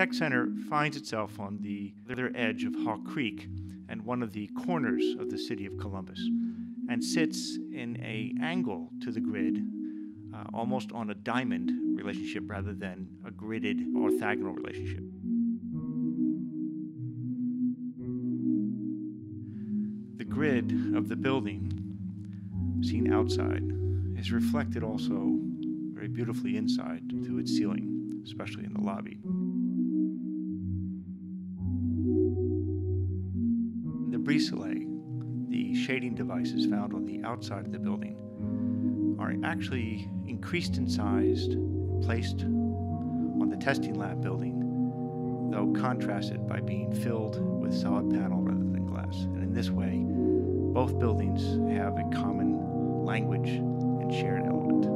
Tech Center finds itself on the other edge of Haw Creek and one of the corners of the city of Columbus and sits in a angle to the grid uh, almost on a diamond relationship rather than a gridded orthogonal relationship. The grid of the building, seen outside, is reflected also very beautifully inside to its ceiling, especially in the lobby. Brise soleil, the shading devices found on the outside of the building, are actually increased in size, placed on the testing lab building, though contrasted by being filled with solid panel rather than glass. And in this way, both buildings have a common language and shared element.